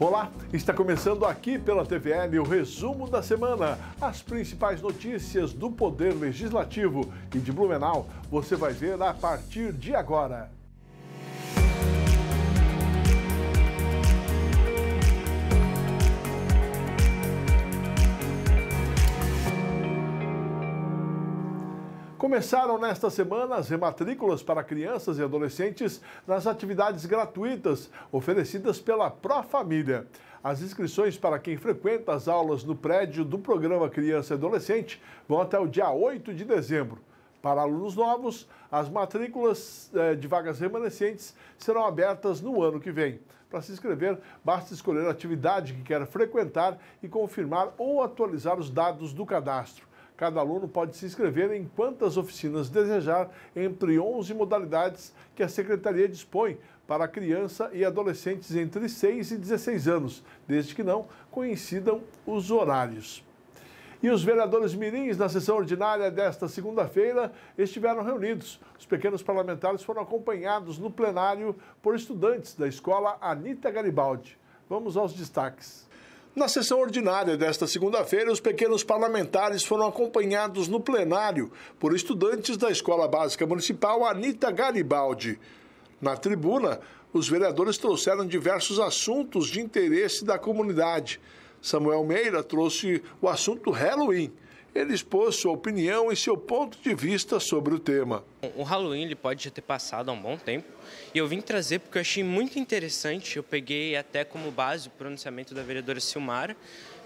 Olá, está começando aqui pela TVL o resumo da semana. As principais notícias do Poder Legislativo e de Blumenau você vai ver a partir de agora. Começaram nesta semana as rematrículas para crianças e adolescentes nas atividades gratuitas oferecidas pela Profamília. As inscrições para quem frequenta as aulas no prédio do programa Criança e Adolescente vão até o dia 8 de dezembro. Para alunos novos, as matrículas eh, de vagas remanescentes serão abertas no ano que vem. Para se inscrever, basta escolher a atividade que quer frequentar e confirmar ou atualizar os dados do cadastro. Cada aluno pode se inscrever em quantas oficinas desejar, entre 11 modalidades que a Secretaria dispõe para criança e adolescentes entre 6 e 16 anos, desde que não coincidam os horários. E os vereadores mirins na sessão ordinária desta segunda-feira estiveram reunidos. Os pequenos parlamentares foram acompanhados no plenário por estudantes da escola Anita Garibaldi. Vamos aos destaques. Na sessão ordinária desta segunda-feira, os pequenos parlamentares foram acompanhados no plenário por estudantes da Escola Básica Municipal Anita Garibaldi. Na tribuna, os vereadores trouxeram diversos assuntos de interesse da comunidade. Samuel Meira trouxe o assunto Halloween ele expôs sua opinião e seu ponto de vista sobre o tema. O Halloween ele pode já ter passado há um bom tempo e eu vim trazer porque eu achei muito interessante. Eu peguei até como base o pronunciamento da vereadora Silmara,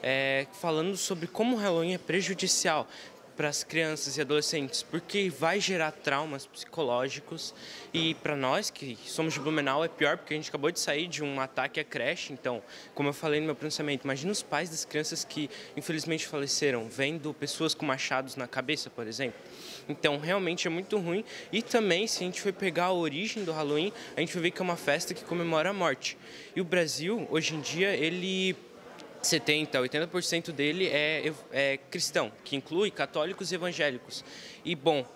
é, falando sobre como o Halloween é prejudicial para as crianças e adolescentes, porque vai gerar traumas psicológicos e para nós que somos de Blumenau é pior porque a gente acabou de sair de um ataque à creche, então, como eu falei no meu pronunciamento, imagina os pais das crianças que infelizmente faleceram, vendo pessoas com machados na cabeça, por exemplo. Então, realmente é muito ruim. E também, se a gente for pegar a origem do Halloween, a gente vai ver que é uma festa que comemora a morte. E o Brasil, hoje em dia, ele 70, 80% dele é, é cristão, que inclui católicos e evangélicos. E, bom,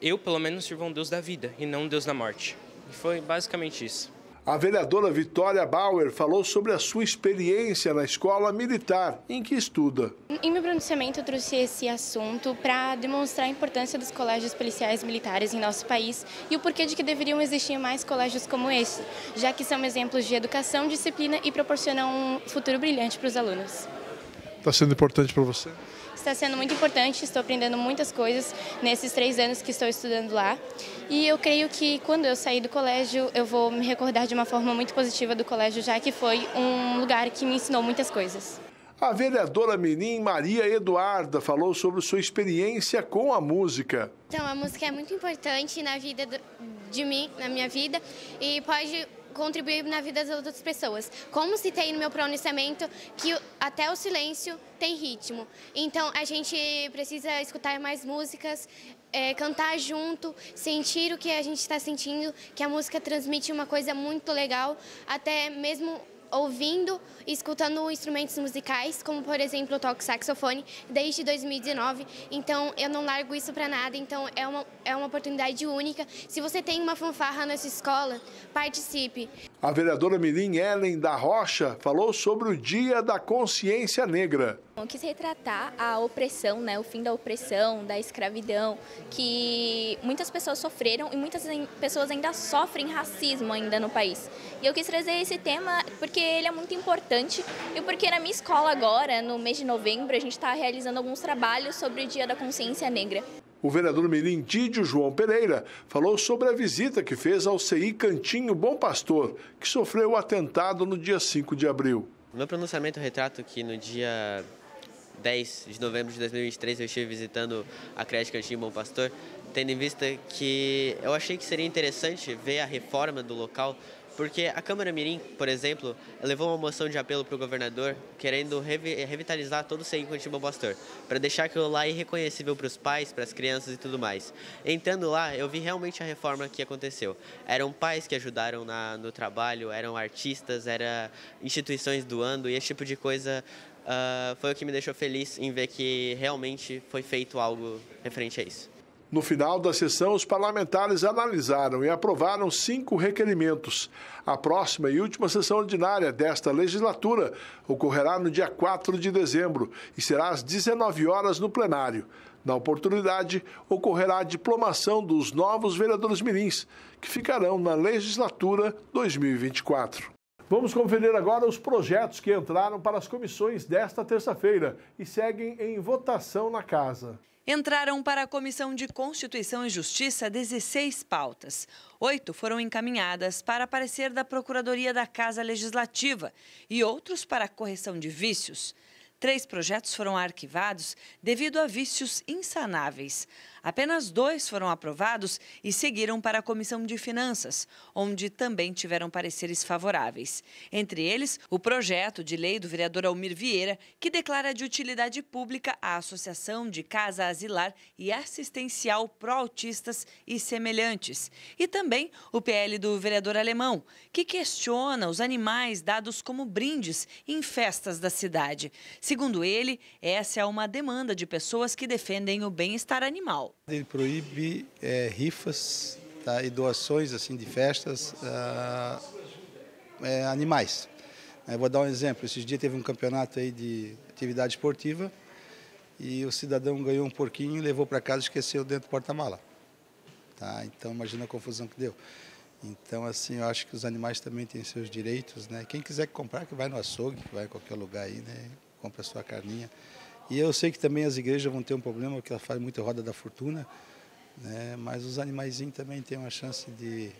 eu pelo menos sirvo um Deus da vida e não um Deus da morte. E foi basicamente isso. A vereadora Vitória Bauer falou sobre a sua experiência na escola militar em que estuda. Em meu pronunciamento, eu trouxe esse assunto para demonstrar a importância dos colégios policiais militares em nosso país e o porquê de que deveriam existir mais colégios como esse, já que são exemplos de educação, disciplina e proporcionam um futuro brilhante para os alunos. Está sendo importante para você? Está sendo muito importante, estou aprendendo muitas coisas nesses três anos que estou estudando lá. E eu creio que quando eu sair do colégio, eu vou me recordar de uma forma muito positiva do colégio, já que foi um lugar que me ensinou muitas coisas. A vereadora Menin Maria Eduarda falou sobre sua experiência com a música. Então, a música é muito importante na vida de mim, na minha vida, e pode contribuir na vida das outras pessoas. Como citei no meu pronunciamento, que até o silêncio tem ritmo. Então a gente precisa escutar mais músicas, é, cantar junto, sentir o que a gente está sentindo, que a música transmite uma coisa muito legal, até mesmo ouvindo e escutando instrumentos musicais, como por exemplo eu toco saxofone desde 2019, então eu não largo isso para nada, então é uma, é uma oportunidade única. Se você tem uma fanfarra na sua escola, participe. A vereadora Mirim Ellen da Rocha falou sobre o Dia da Consciência Negra. Eu quis retratar a opressão, né, o fim da opressão, da escravidão, que muitas pessoas sofreram e muitas pessoas ainda sofrem racismo ainda no país. E eu quis trazer esse tema porque ele é muito importante e porque na minha escola agora, no mês de novembro, a gente está realizando alguns trabalhos sobre o Dia da Consciência Negra. O vereador Mirim Tídio João Pereira falou sobre a visita que fez ao CI Cantinho Bom Pastor, que sofreu o atentado no dia 5 de abril. No meu pronunciamento, eu retrato que no dia 10 de novembro de 2023 eu estive visitando a creche Cantinho Bom Pastor, tendo em vista que eu achei que seria interessante ver a reforma do local, porque a Câmara Mirim, por exemplo, levou uma moção de apelo para o governador querendo revitalizar todo o Cantinho Bom Pastor, para deixar aquilo lá irreconhecível para os pais, para as crianças e tudo mais. Entrando lá, eu vi realmente a reforma que aconteceu. Eram pais que ajudaram na, no trabalho, eram artistas, eram instituições doando e esse tipo de coisa uh, foi o que me deixou feliz em ver que realmente foi feito algo referente a isso. No final da sessão, os parlamentares analisaram e aprovaram cinco requerimentos. A próxima e última sessão ordinária desta legislatura ocorrerá no dia 4 de dezembro e será às 19 horas no plenário. Na oportunidade, ocorrerá a diplomação dos novos vereadores mirins, que ficarão na legislatura 2024. Vamos conferir agora os projetos que entraram para as comissões desta terça-feira e seguem em votação na casa. Entraram para a Comissão de Constituição e Justiça 16 pautas. Oito foram encaminhadas para parecer da Procuradoria da Casa Legislativa e outros para correção de vícios. Três projetos foram arquivados devido a vícios insanáveis. Apenas dois foram aprovados e seguiram para a Comissão de Finanças, onde também tiveram pareceres favoráveis. Entre eles, o projeto de lei do vereador Almir Vieira, que declara de utilidade pública a Associação de Casa Asilar e Assistencial Pró-Autistas e Semelhantes. E também o PL do vereador Alemão, que questiona os animais dados como brindes em festas da cidade. Segundo ele, essa é uma demanda de pessoas que defendem o bem-estar animal. Ele proíbe é, rifas tá, e doações assim de festas a é, animais. Eu vou dar um exemplo. Esses dias teve um campeonato aí de atividade esportiva e o cidadão ganhou um porquinho levou para casa e esqueceu dentro do porta-mala. Tá? Então imagina a confusão que deu. Então assim, eu acho que os animais também têm seus direitos, né? Quem quiser comprar, que vai no açougue, que vai em qualquer lugar aí, né? Compra a sua carninha. E eu sei que também as igrejas vão ter um problema, porque elas fazem muita roda da fortuna, né? mas os animaizinhos também têm uma chance de.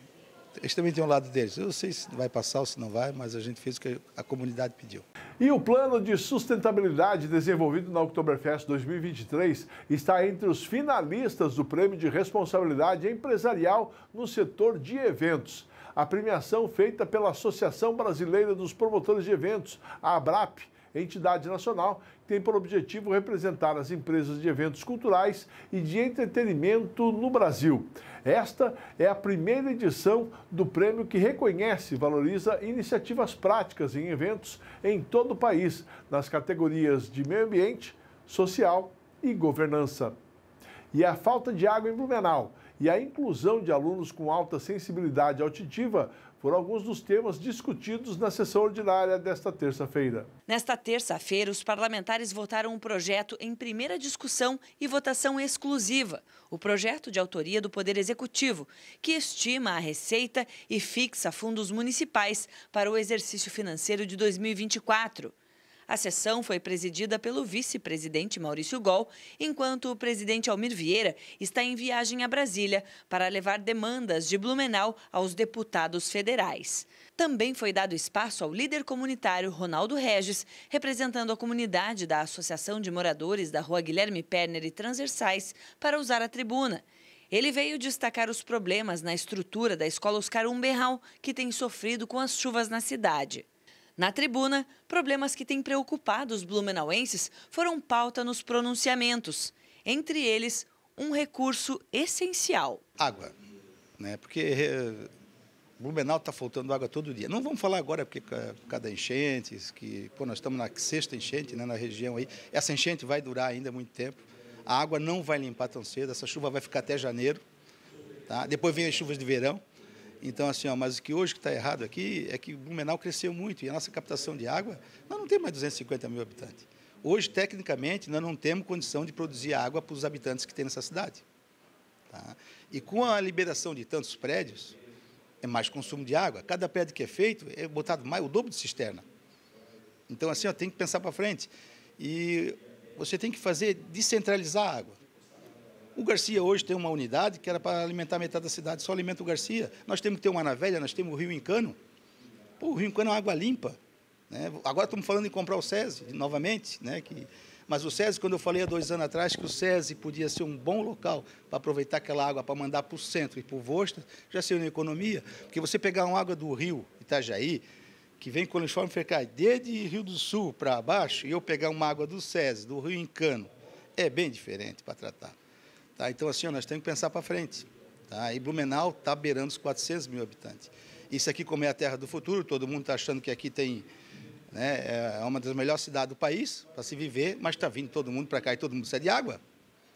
Eles também têm um lado deles. Eu sei se vai passar ou se não vai, mas a gente fez o que a comunidade pediu. E o plano de sustentabilidade desenvolvido na Oktoberfest 2023 está entre os finalistas do Prêmio de Responsabilidade Empresarial no setor de eventos. A premiação feita pela Associação Brasileira dos Promotores de Eventos, a ABRAP, entidade nacional tem por objetivo representar as empresas de eventos culturais e de entretenimento no Brasil. Esta é a primeira edição do prêmio que reconhece e valoriza iniciativas práticas em eventos em todo o país, nas categorias de meio ambiente, social e governança. E a falta de água em Blumenau e a inclusão de alunos com alta sensibilidade auditiva foram alguns dos temas discutidos na sessão ordinária desta terça-feira. Nesta terça-feira, os parlamentares votaram um projeto em primeira discussão e votação exclusiva. O projeto de autoria do Poder Executivo, que estima a receita e fixa fundos municipais para o exercício financeiro de 2024. A sessão foi presidida pelo vice-presidente Maurício Gol, enquanto o presidente Almir Vieira está em viagem a Brasília para levar demandas de Blumenau aos deputados federais. Também foi dado espaço ao líder comunitário Ronaldo Regis, representando a comunidade da Associação de Moradores da Rua Guilherme Perner e Transversais, para usar a tribuna. Ele veio destacar os problemas na estrutura da escola Oscar Umberral, que tem sofrido com as chuvas na cidade. Na tribuna, problemas que têm preocupado os blumenauenses foram pauta nos pronunciamentos. Entre eles, um recurso essencial. Água. Né? Porque é, Blumenau está faltando água todo dia. Não vamos falar agora porque por causa da enchentes, que pô, nós estamos na sexta enchente né, na região aí. Essa enchente vai durar ainda muito tempo. A água não vai limpar tão cedo, essa chuva vai ficar até janeiro. Tá? Depois vem as chuvas de verão. Então, assim, ó, mas o que hoje está errado aqui é que Blumenau cresceu muito e a nossa captação de água, nós não temos mais 250 mil habitantes. Hoje, tecnicamente, nós não temos condição de produzir água para os habitantes que tem nessa cidade. Tá? E com a liberação de tantos prédios, é mais consumo de água. Cada prédio que é feito é botado mais o dobro de cisterna. Então, assim, ó, tem que pensar para frente. E você tem que fazer descentralizar a água. O Garcia hoje tem uma unidade que era para alimentar metade da cidade, só alimenta o Garcia. Nós temos que ter uma Ana Velha, nós temos o Rio Encano. Pô, o Rio Encano é água limpa. Né? Agora estamos falando em comprar o SESI novamente, né? que, mas o SESI, quando eu falei há dois anos atrás que o SESI podia ser um bom local para aproveitar aquela água para mandar para o centro e para o Vosta, já seria uma economia. Porque você pegar uma água do rio Itajaí, que vem coliforme fecal desde Rio do Sul para baixo, e eu pegar uma água do SESI, do Rio Encano, é bem diferente para tratar. Tá? Então, assim, nós temos que pensar para frente. Tá? E Blumenau está beirando os 400 mil habitantes. Isso aqui, como é a terra do futuro, todo mundo está achando que aqui tem né, é uma das melhores cidades do país para se viver, mas está vindo todo mundo para cá e todo mundo precisa de água,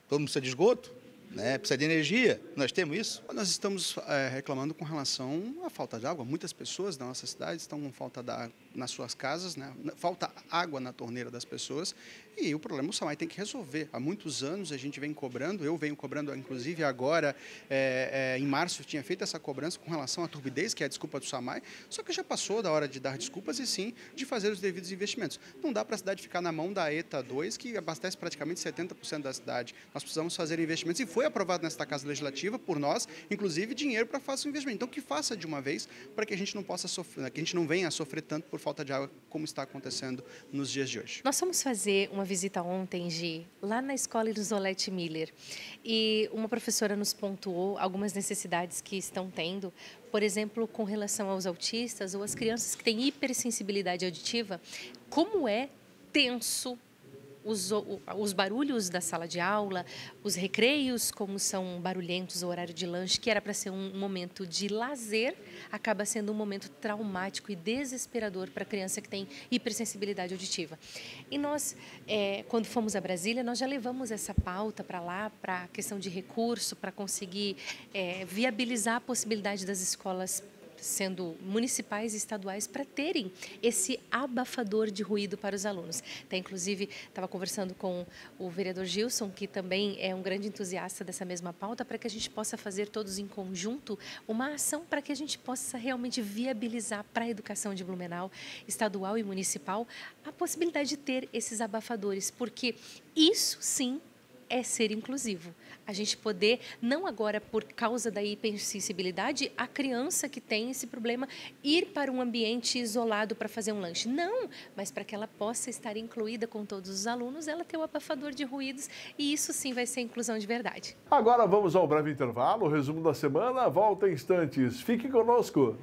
todo mundo precisa de esgoto. Né? precisa de energia. Nós temos isso? Nós estamos é, reclamando com relação à falta de água. Muitas pessoas da nossa cidade estão com falta de água nas suas casas, né? falta água na torneira das pessoas e o problema o SAMAI tem que resolver. Há muitos anos a gente vem cobrando, eu venho cobrando, inclusive agora, é, é, em março, tinha feito essa cobrança com relação à turbidez, que é a desculpa do SAMAI, só que já passou da hora de dar desculpas e sim de fazer os devidos investimentos. Não dá para a cidade ficar na mão da ETA 2, que abastece praticamente 70% da cidade. Nós precisamos fazer investimentos e foi aprovado nesta Casa Legislativa por nós, inclusive dinheiro para fazer o investimento. Então que faça de uma vez para que a gente não possa sofrer, que a gente não venha a sofrer tanto por falta de água como está acontecendo nos dias de hoje. Nós vamos fazer uma visita ontem, Gi, lá na escola Isolete Miller. E uma professora nos pontuou algumas necessidades que estão tendo, por exemplo, com relação aos autistas ou as crianças que têm hipersensibilidade auditiva, como é tenso os, os barulhos da sala de aula, os recreios, como são barulhentos, o horário de lanche, que era para ser um momento de lazer, acaba sendo um momento traumático e desesperador para a criança que tem hipersensibilidade auditiva. E nós, é, quando fomos a Brasília, nós já levamos essa pauta para lá, para a questão de recurso, para conseguir é, viabilizar a possibilidade das escolas sendo municipais e estaduais, para terem esse abafador de ruído para os alunos. Até, inclusive, estava conversando com o vereador Gilson, que também é um grande entusiasta dessa mesma pauta, para que a gente possa fazer todos em conjunto uma ação para que a gente possa realmente viabilizar para a educação de Blumenau, estadual e municipal, a possibilidade de ter esses abafadores, porque isso sim é ser inclusivo. A gente poder, não agora por causa da hipersensibilidade, a criança que tem esse problema ir para um ambiente isolado para fazer um lanche. Não, mas para que ela possa estar incluída com todos os alunos, ela ter o abafador de ruídos e isso sim vai ser inclusão de verdade. Agora vamos ao breve intervalo, o resumo da semana, volta em instantes. Fique conosco.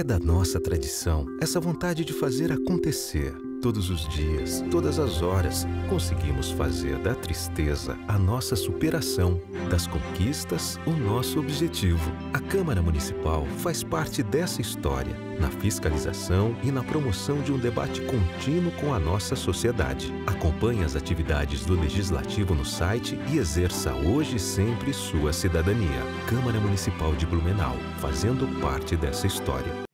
É da nossa tradição essa vontade de fazer acontecer. Todos os dias, todas as horas, conseguimos fazer da tristeza a nossa superação, das conquistas o nosso objetivo. A Câmara Municipal faz parte dessa história, na fiscalização e na promoção de um debate contínuo com a nossa sociedade. Acompanhe as atividades do Legislativo no site e exerça hoje e sempre sua cidadania. Câmara Municipal de Blumenau, fazendo parte dessa história.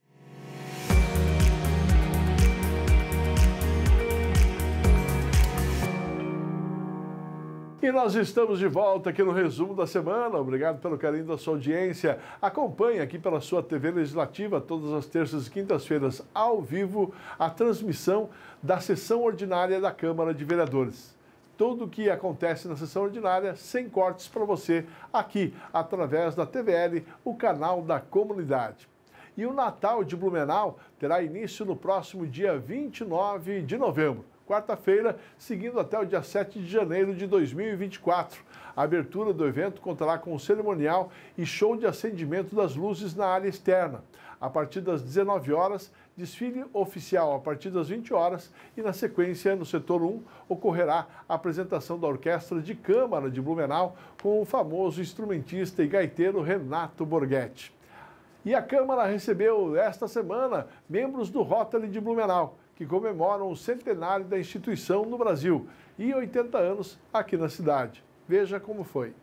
Nós estamos de volta aqui no resumo da semana. Obrigado pelo carinho da sua audiência. Acompanhe aqui pela sua TV Legislativa, todas as terças e quintas-feiras, ao vivo, a transmissão da sessão ordinária da Câmara de Vereadores. Tudo o que acontece na sessão ordinária, sem cortes para você, aqui, através da TVL, o canal da comunidade. E o Natal de Blumenau terá início no próximo dia 29 de novembro quarta-feira, seguindo até o dia 7 de janeiro de 2024. A abertura do evento contará com um cerimonial e show de acendimento das luzes na área externa. A partir das 19 horas, desfile oficial a partir das 20 horas e, na sequência, no setor 1, ocorrerá a apresentação da Orquestra de Câmara de Blumenau com o famoso instrumentista e gaiteiro Renato Borghetti. E a Câmara recebeu esta semana membros do Rotary de Blumenau que comemoram o centenário da instituição no Brasil e 80 anos aqui na cidade. Veja como foi.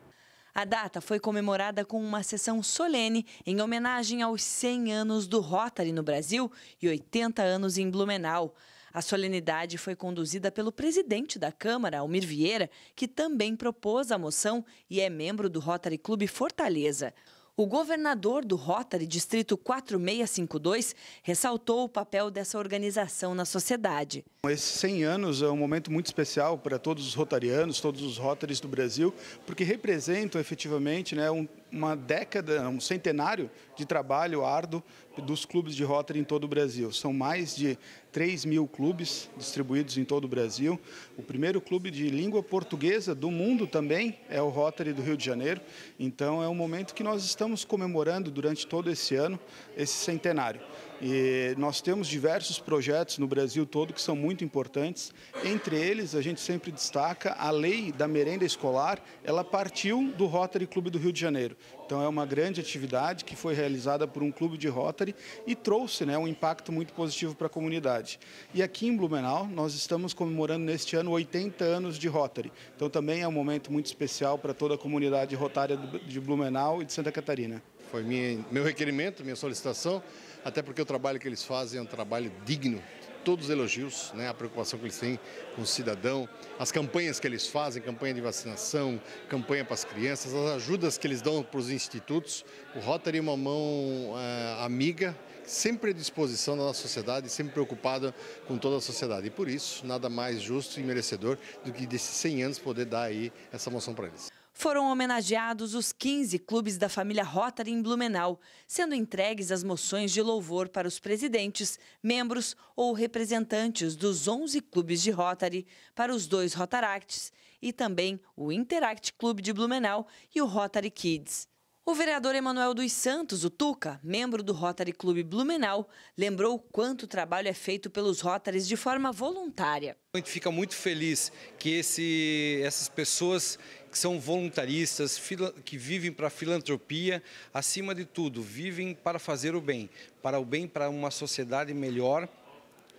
A data foi comemorada com uma sessão solene em homenagem aos 100 anos do Rotary no Brasil e 80 anos em Blumenau. A solenidade foi conduzida pelo presidente da Câmara, Almir Vieira, que também propôs a moção e é membro do Rotary Clube Fortaleza. O governador do Rotary Distrito 4652 ressaltou o papel dessa organização na sociedade. Esses 100 anos é um momento muito especial para todos os rotarianos, todos os Rotaries do Brasil, porque representam efetivamente né, um, uma década, um centenário de trabalho árduo dos clubes de Rotary em todo o Brasil. São mais de 3 mil clubes distribuídos em todo o Brasil. O primeiro clube de língua portuguesa do mundo também é o Rotary do Rio de Janeiro. Então é um momento que nós estamos comemorando durante todo esse ano, esse centenário. E nós temos diversos projetos no Brasil todo que são muito importantes. Entre eles, a gente sempre destaca a lei da merenda escolar, ela partiu do Rotary Clube do Rio de Janeiro. Então é uma grande atividade que foi realizada por um clube de Rotary e trouxe né, um impacto muito positivo para a comunidade. E aqui em Blumenau, nós estamos comemorando neste ano 80 anos de Rotary. Então também é um momento muito especial para toda a comunidade rotária de Blumenau e de Santa Catarina. Foi minha, meu requerimento, minha solicitação, até porque o trabalho que eles fazem é um trabalho digno, todos os elogios, né, a preocupação que eles têm com o cidadão, as campanhas que eles fazem, campanha de vacinação, campanha para as crianças, as ajudas que eles dão para os institutos. O Rotary é uma mão é, amiga, sempre à disposição da nossa sociedade, sempre preocupada com toda a sociedade. E por isso, nada mais justo e merecedor do que desses 100 anos poder dar aí essa moção para eles foram homenageados os 15 clubes da família Rotary em Blumenau, sendo entregues as moções de louvor para os presidentes, membros ou representantes dos 11 clubes de Rotary, para os dois Rotaracts e também o Interact Clube de Blumenau e o Rotary Kids. O vereador Emanuel dos Santos, o Tuca, membro do Rotary Clube Blumenau, lembrou quanto trabalho é feito pelos Rotaries de forma voluntária. A gente fica muito feliz que esse, essas pessoas que são voluntaristas, que vivem para a filantropia, acima de tudo, vivem para fazer o bem, para o bem para uma sociedade melhor.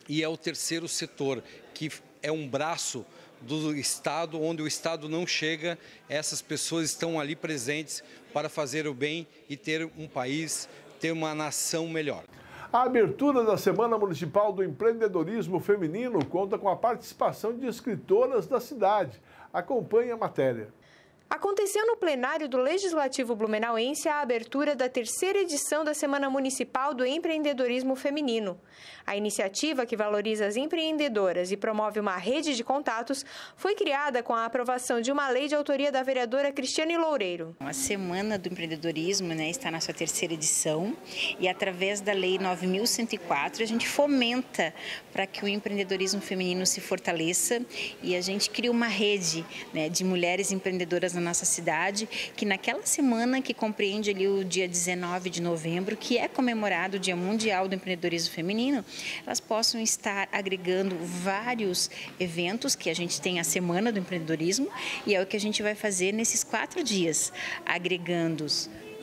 E é o terceiro setor, que é um braço do Estado, onde o Estado não chega, essas pessoas estão ali presentes para fazer o bem e ter um país, ter uma nação melhor. A abertura da Semana Municipal do Empreendedorismo Feminino conta com a participação de escritoras da cidade. Acompanhe a matéria. Aconteceu no plenário do Legislativo Blumenauense a abertura da terceira edição da Semana Municipal do Empreendedorismo Feminino. A iniciativa, que valoriza as empreendedoras e promove uma rede de contatos, foi criada com a aprovação de uma lei de autoria da vereadora Cristiane Loureiro. A Semana do Empreendedorismo né, está na sua terceira edição e, através da Lei 9.104, a gente fomenta para que o empreendedorismo feminino se fortaleça e a gente cria uma rede né, de mulheres empreendedoras na nossa cidade, que naquela semana que compreende ali o dia 19 de novembro, que é comemorado o Dia Mundial do Empreendedorismo Feminino, elas possam estar agregando vários eventos que a gente tem a Semana do Empreendedorismo e é o que a gente vai fazer nesses quatro dias, agregando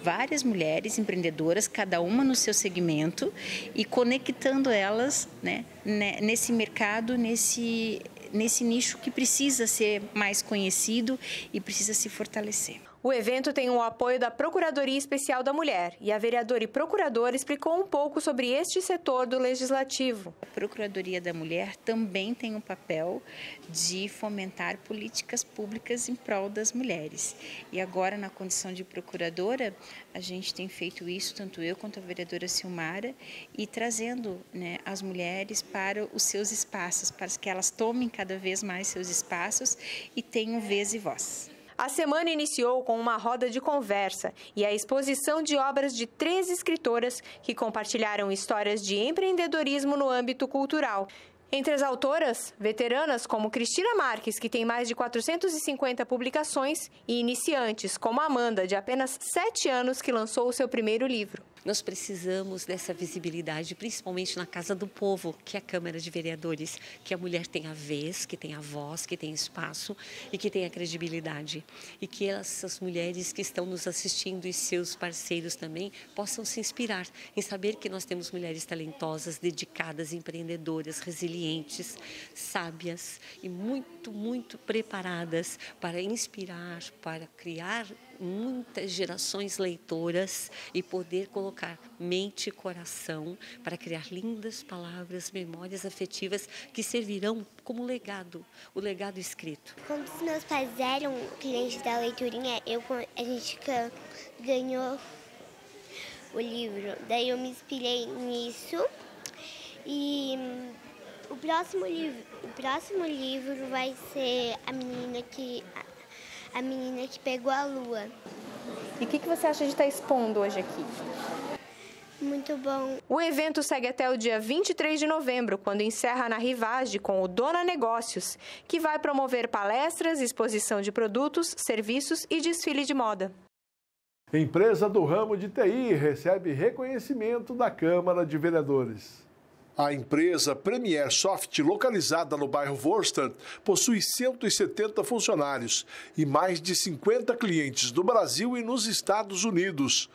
várias mulheres empreendedoras, cada uma no seu segmento, e conectando elas né, nesse mercado, nesse nesse nicho que precisa ser mais conhecido e precisa se fortalecer. O evento tem o apoio da Procuradoria Especial da Mulher e a vereadora e procuradora explicou um pouco sobre este setor do legislativo. A Procuradoria da Mulher também tem um papel de fomentar políticas públicas em prol das mulheres. E agora, na condição de procuradora, a gente tem feito isso, tanto eu quanto a vereadora Silmara, e trazendo né, as mulheres para os seus espaços, para que elas tomem cada vez mais seus espaços e tenham vez e voz. A semana iniciou com uma roda de conversa e a exposição de obras de três escritoras que compartilharam histórias de empreendedorismo no âmbito cultural. Entre as autoras, veteranas como Cristina Marques, que tem mais de 450 publicações, e iniciantes como Amanda, de apenas 7 anos, que lançou o seu primeiro livro. Nós precisamos dessa visibilidade, principalmente na Casa do Povo, que é a Câmara de Vereadores, que a mulher tem a vez, que tem a voz, que tem espaço e que tem a credibilidade. E que essas mulheres que estão nos assistindo e seus parceiros também possam se inspirar em saber que nós temos mulheres talentosas, dedicadas, empreendedoras, resilientes, sábias e muito, muito preparadas para inspirar, para criar muitas gerações leitoras e poder colocar mente e coração para criar lindas palavras, memórias afetivas que servirão como legado, o legado escrito. Quando os meus pais eram clientes da leiturinha, eu, a gente ganhou o livro. Daí eu me inspirei nisso próximo livro, o próximo livro vai ser a menina que a menina que pegou a lua. E o que, que você acha de estar expondo hoje aqui? Muito bom. O evento segue até o dia 23 de novembro, quando encerra na Rivage com o Dona Negócios, que vai promover palestras, exposição de produtos, serviços e desfile de moda. Empresa do ramo de TI recebe reconhecimento da Câmara de Vereadores. A empresa Premier Soft, localizada no bairro Worcester, possui 170 funcionários e mais de 50 clientes no Brasil e nos Estados Unidos.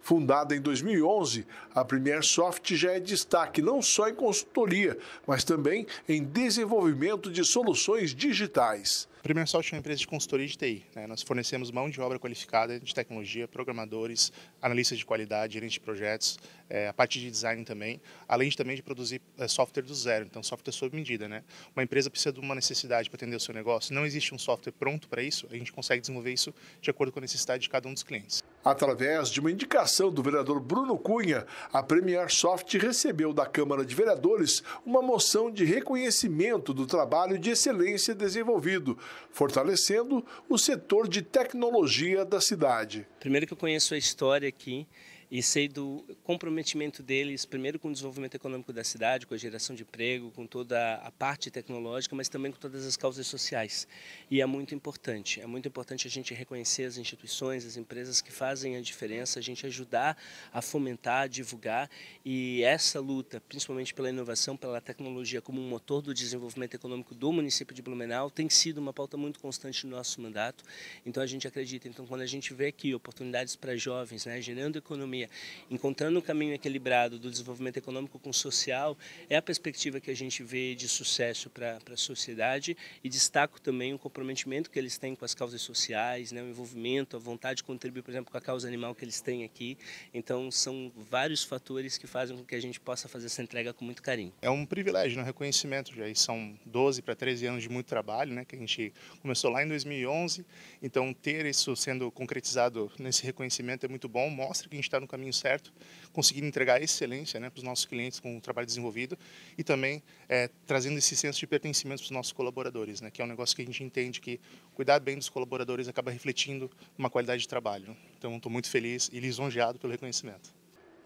Fundada em 2011, a Premier Soft já é destaque não só em consultoria, mas também em desenvolvimento de soluções digitais. A Premier Soft é uma empresa de consultoria de TI. Né? Nós fornecemos mão de obra qualificada de tecnologia, programadores, analistas de qualidade, gerentes de projetos, é, a parte de design também, além de, também de produzir é, software do zero, então software sob medida. Né? Uma empresa precisa de uma necessidade para atender o seu negócio, não existe um software pronto para isso, a gente consegue desenvolver isso de acordo com a necessidade de cada um dos clientes. Através de uma indicação do vereador Bruno Cunha, a Premier Soft recebeu da Câmara de Vereadores uma moção de reconhecimento do trabalho de excelência desenvolvido, fortalecendo o setor de tecnologia da cidade. Primeiro que eu conheço a história aqui e sei do comprometimento deles, primeiro com o desenvolvimento econômico da cidade, com a geração de emprego, com toda a parte tecnológica, mas também com todas as causas sociais. E é muito importante, é muito importante a gente reconhecer as instituições, as empresas que fazem a diferença, a gente ajudar a fomentar, a divulgar e essa luta, principalmente pela inovação, pela tecnologia como um motor do desenvolvimento econômico do município de Blumenau, tem sido uma pauta muito constante no nosso mandato. Então a gente acredita, então quando a gente vê aqui oportunidades para jovens, né, gerando economia economia, encontrando um caminho equilibrado do desenvolvimento econômico com o social, é a perspectiva que a gente vê de sucesso para a sociedade e destaco também o comprometimento que eles têm com as causas sociais, né, o envolvimento, a vontade de contribuir, por exemplo, com a causa animal que eles têm aqui. Então, são vários fatores que fazem com que a gente possa fazer essa entrega com muito carinho. É um privilégio, um reconhecimento. Já são 12 para 13 anos de muito trabalho, né, que a gente começou lá em 2011. Então, ter isso sendo concretizado nesse reconhecimento é muito bom, mostra que a gente está no caminho certo, conseguindo entregar excelência né, para os nossos clientes com o trabalho desenvolvido e também é, trazendo esse senso de pertencimento para os nossos colaboradores, né, que é um negócio que a gente entende que cuidar bem dos colaboradores acaba refletindo uma qualidade de trabalho. Então, estou muito feliz e lisonjeado pelo reconhecimento.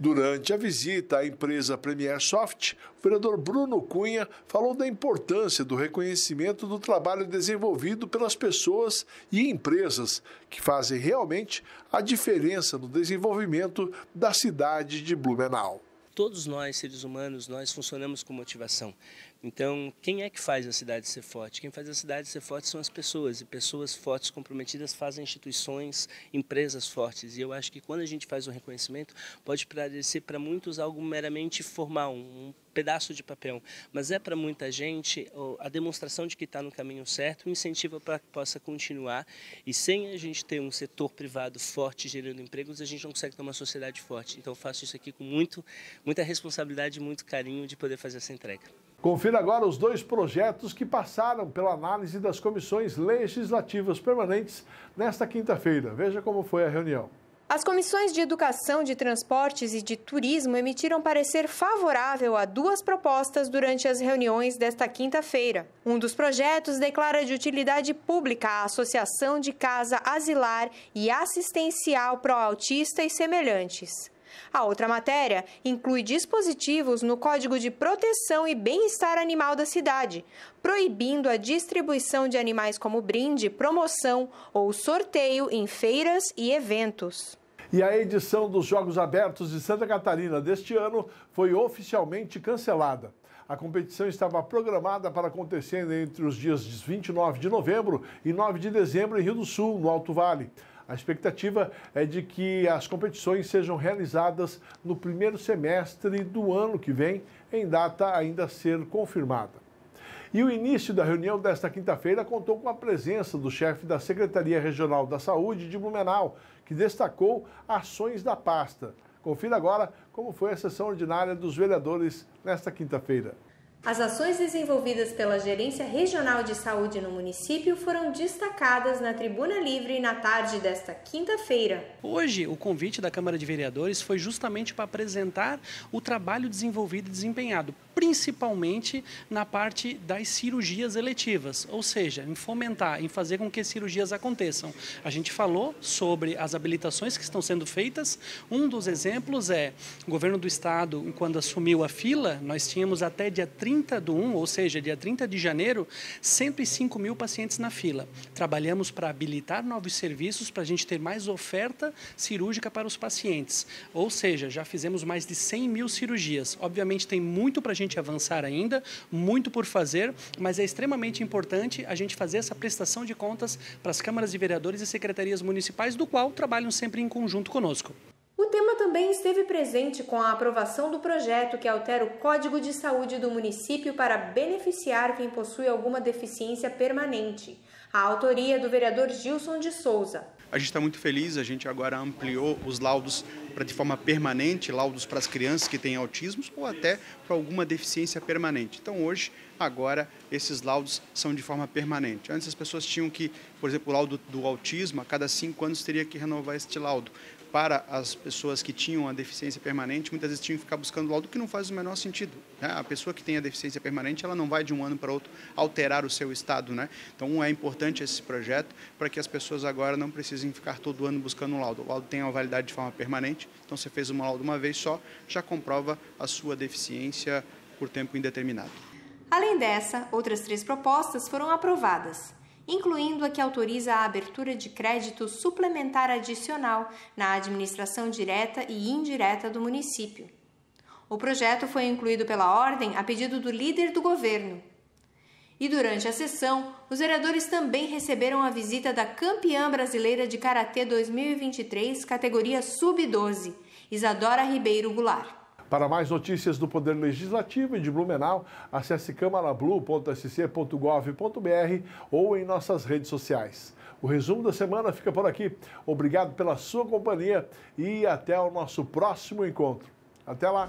Durante a visita à empresa Premier Soft, o vereador Bruno Cunha falou da importância do reconhecimento do trabalho desenvolvido pelas pessoas e empresas que fazem realmente a diferença no desenvolvimento da cidade de Blumenau. Todos nós, seres humanos, nós funcionamos com motivação. Então, quem é que faz a cidade ser forte? Quem faz a cidade ser forte são as pessoas, e pessoas fortes, comprometidas, fazem instituições, empresas fortes. E eu acho que quando a gente faz um reconhecimento, pode parecer para muitos algo meramente formal, um pedaço de papel, mas é para muita gente a demonstração de que está no caminho certo, um incentivo para que possa continuar. E sem a gente ter um setor privado forte gerando empregos, a gente não consegue ter uma sociedade forte. Então, eu faço isso aqui com muito, muita responsabilidade e muito carinho de poder fazer essa entrega. Confira agora os dois projetos que passaram pela análise das comissões legislativas permanentes nesta quinta-feira. Veja como foi a reunião. As comissões de Educação, de Transportes e de Turismo emitiram parecer favorável a duas propostas durante as reuniões desta quinta-feira. Um dos projetos declara de utilidade pública a Associação de Casa Asilar e Assistencial Pro Autista e semelhantes. A outra matéria inclui dispositivos no Código de Proteção e Bem-Estar Animal da cidade, proibindo a distribuição de animais como brinde, promoção ou sorteio em feiras e eventos. E a edição dos Jogos Abertos de Santa Catarina deste ano foi oficialmente cancelada. A competição estava programada para acontecer entre os dias 29 de novembro e 9 de dezembro em Rio do Sul, no Alto Vale. A expectativa é de que as competições sejam realizadas no primeiro semestre do ano que vem, em data ainda a ser confirmada. E o início da reunião desta quinta-feira contou com a presença do chefe da Secretaria Regional da Saúde de Blumenau, que destacou ações da pasta. Confira agora como foi a sessão ordinária dos vereadores nesta quinta-feira. As ações desenvolvidas pela Gerência Regional de Saúde no município foram destacadas na Tribuna Livre na tarde desta quinta-feira. Hoje, o convite da Câmara de Vereadores foi justamente para apresentar o trabalho desenvolvido e desempenhado principalmente na parte das cirurgias eletivas, ou seja, em fomentar, em fazer com que cirurgias aconteçam. A gente falou sobre as habilitações que estão sendo feitas. Um dos exemplos é o governo do estado, quando assumiu a fila, nós tínhamos até dia 30 do 1, ou seja, dia 30 de janeiro, 105 mil pacientes na fila. Trabalhamos para habilitar novos serviços para a gente ter mais oferta cirúrgica para os pacientes. Ou seja, já fizemos mais de 100 mil cirurgias. Obviamente tem muito para a gente avançar ainda, muito por fazer, mas é extremamente importante a gente fazer essa prestação de contas para as câmaras de vereadores e secretarias municipais, do qual trabalham sempre em conjunto conosco. O tema também esteve presente com a aprovação do projeto que altera o Código de Saúde do município para beneficiar quem possui alguma deficiência permanente. A autoria do vereador Gilson de Souza. A gente está muito feliz, a gente agora ampliou os laudos para de forma permanente, laudos para as crianças que têm autismo ou até para alguma deficiência permanente. Então hoje, agora, esses laudos são de forma permanente. Antes as pessoas tinham que, por exemplo, o laudo do autismo, a cada cinco anos teria que renovar este laudo para as pessoas que tinham a deficiência permanente, muitas vezes tinham que ficar buscando laudo, que não faz o menor sentido. Né? A pessoa que tem a deficiência permanente, ela não vai de um ano para outro alterar o seu estado. Né? Então, é importante esse projeto para que as pessoas agora não precisem ficar todo ano buscando um laudo. O laudo tem uma validade de forma permanente, então você fez uma laudo uma vez só, já comprova a sua deficiência por tempo indeterminado. Além dessa, outras três propostas foram aprovadas incluindo a que autoriza a abertura de crédito suplementar adicional na administração direta e indireta do município. O projeto foi incluído pela ordem a pedido do líder do governo. E durante a sessão, os vereadores também receberam a visita da campeã brasileira de Karatê 2023, categoria Sub-12, Isadora Ribeiro Goulart. Para mais notícias do Poder Legislativo e de Blumenau, acesse câmarablu.sc.gov.br ou em nossas redes sociais. O resumo da semana fica por aqui. Obrigado pela sua companhia e até o nosso próximo encontro. Até lá!